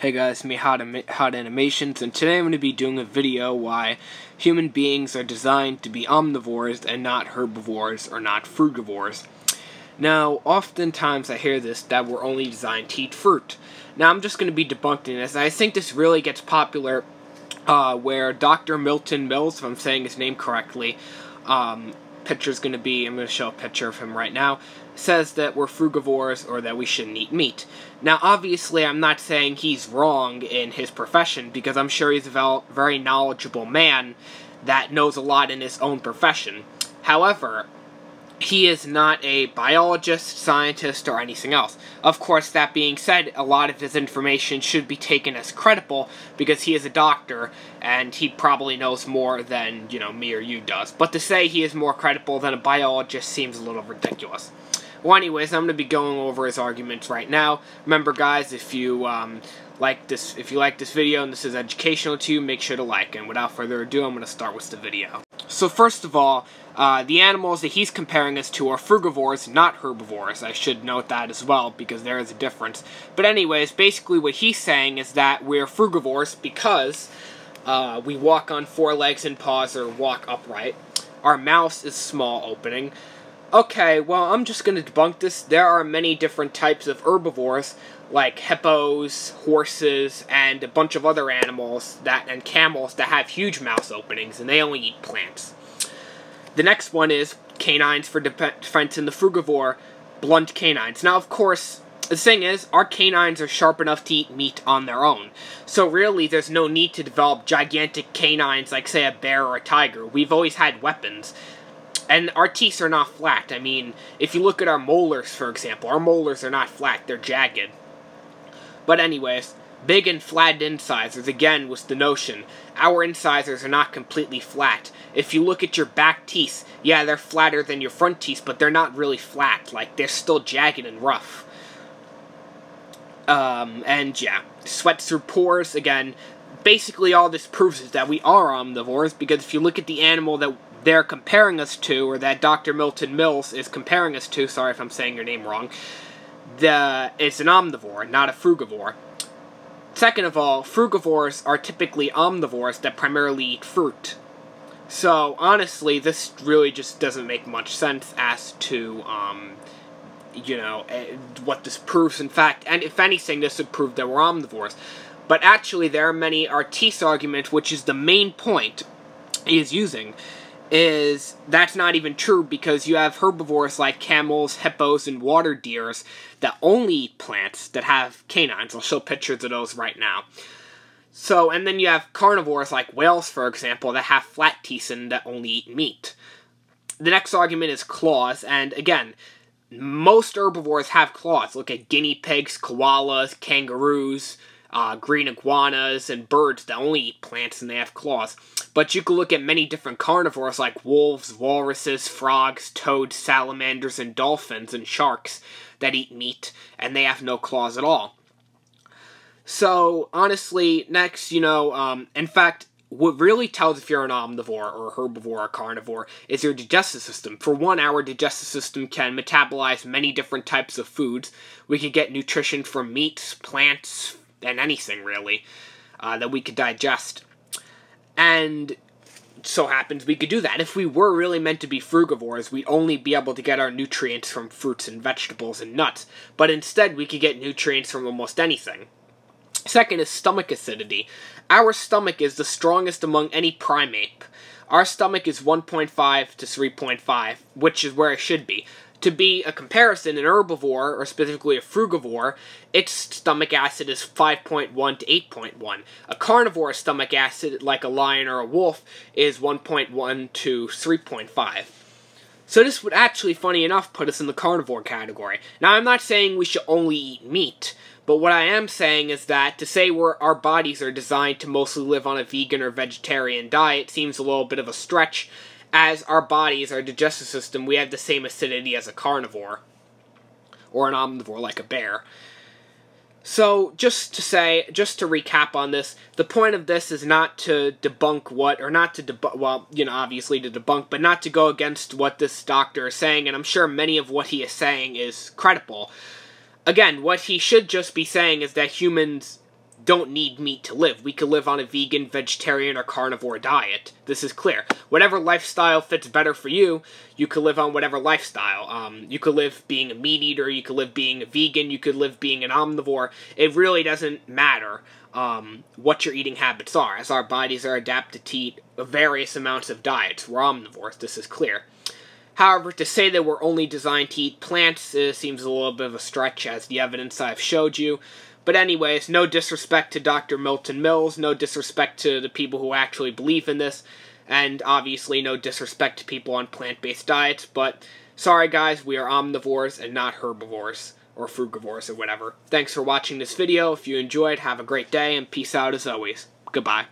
Hey guys, me Hot, Hot Animations, and today I'm going to be doing a video why human beings are designed to be omnivores and not herbivores or not frugivores. Now, oftentimes I hear this, that we're only designed to eat fruit. Now, I'm just going to be debunking this, I think this really gets popular uh, where Dr. Milton Mills, if I'm saying his name correctly, um, picture is going to be, I'm going to show a picture of him right now, says that we're frugivores or that we shouldn't eat meat. Now, obviously, I'm not saying he's wrong in his profession because I'm sure he's a very knowledgeable man that knows a lot in his own profession. However, he is not a biologist, scientist, or anything else. Of course, that being said, a lot of his information should be taken as credible because he is a doctor and he probably knows more than, you know, me or you does. But to say he is more credible than a biologist seems a little ridiculous. Well, anyways, I'm going to be going over his arguments right now. Remember, guys, if you um, like this, if you like this video and this is educational to you, make sure to like. And without further ado, I'm going to start with the video. So first of all, uh, the animals that he's comparing us to are frugivores, not herbivores. I should note that as well, because there is a difference. But anyways, basically what he's saying is that we're frugivores because uh, we walk on four legs and paws or walk upright. Our mouth is small opening. Okay, well, I'm just going to debunk this. There are many different types of herbivores, like hippos, horses, and a bunch of other animals that and camels that have huge mouth openings, and they only eat plants. The next one is canines for defense in the frugivore, blunt canines. Now, of course, the thing is, our canines are sharp enough to eat meat on their own. So really, there's no need to develop gigantic canines like, say, a bear or a tiger. We've always had weapons. And our teeth are not flat. I mean, if you look at our molars, for example, our molars are not flat, they're jagged. But anyways, big and flat incisors, again, was the notion. Our incisors are not completely flat. If you look at your back teeth, yeah, they're flatter than your front teeth, but they're not really flat. Like, they're still jagged and rough. Um, and yeah, sweat through pores, again, basically all this proves is that we are omnivores, because if you look at the animal that they're comparing us to, or that Dr. Milton Mills is comparing us to, sorry if I'm saying your name wrong, the, it's an omnivore, not a frugivore. Second of all, frugivores are typically omnivores that primarily eat fruit. So, honestly, this really just doesn't make much sense as to, um, you know, eh, what this proves. In fact, and if anything, this would prove that we're omnivores. But actually, there are many Artis arguments, which is the main point he is using, is that's not even true because you have herbivores like camels, hippos, and water deers that only eat plants that have canines. I'll show pictures of those right now. So, and then you have carnivores like whales, for example, that have flat teeth and that only eat meat. The next argument is claws, and again, most herbivores have claws. Look at guinea pigs, koalas, kangaroos, uh, green iguanas, and birds that only eat plants and they have claws. But you can look at many different carnivores like wolves, walruses, frogs, toads, salamanders, and dolphins and sharks that eat meat and they have no claws at all. So, honestly, next, you know, um, in fact, what really tells if you're an omnivore or a herbivore or carnivore is your digestive system. For one, our digestive system can metabolize many different types of foods. We can get nutrition from meats, plants, and anything really uh, that we could digest. And so happens we could do that. If we were really meant to be frugivores, we'd only be able to get our nutrients from fruits and vegetables and nuts. But instead, we could get nutrients from almost anything. Second is stomach acidity. Our stomach is the strongest among any primate. Our stomach is 1.5 to 3.5, which is where it should be to be a comparison, an herbivore, or specifically a frugivore, its stomach acid is 5.1 to 8.1. A carnivore stomach acid, like a lion or a wolf, is 1.1 to 3.5. So this would actually, funny enough, put us in the carnivore category. Now, I'm not saying we should only eat meat, but what I am saying is that to say we're, our bodies are designed to mostly live on a vegan or vegetarian diet seems a little bit of a stretch, as our bodies, our digestive system, we have the same acidity as a carnivore. Or an omnivore, like a bear. So, just to say, just to recap on this, the point of this is not to debunk what, or not to debunk, well, you know, obviously to debunk, but not to go against what this doctor is saying, and I'm sure many of what he is saying is credible. Again, what he should just be saying is that humans don't need meat to live. We could live on a vegan, vegetarian, or carnivore diet. This is clear. Whatever lifestyle fits better for you, you could live on whatever lifestyle. Um, you could live being a meat eater, you could live being a vegan, you could live being an omnivore. It really doesn't matter um, what your eating habits are, as our bodies are adapted to eat various amounts of diets. We're omnivores, this is clear. However, to say that we're only designed to eat plants uh, seems a little bit of a stretch, as the evidence I've showed you. But anyways, no disrespect to Dr. Milton Mills, no disrespect to the people who actually believe in this, and obviously no disrespect to people on plant-based diets, but sorry guys, we are omnivores and not herbivores, or frugivores, or whatever. Thanks for watching this video. If you enjoyed, have a great day, and peace out as always. Goodbye.